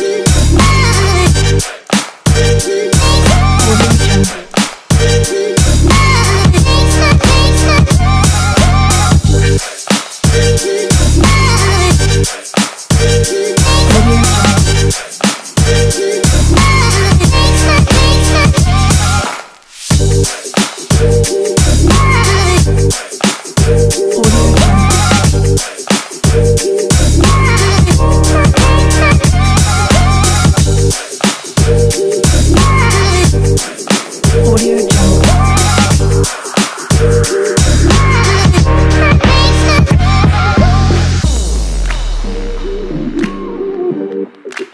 you.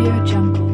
Audio Jungle.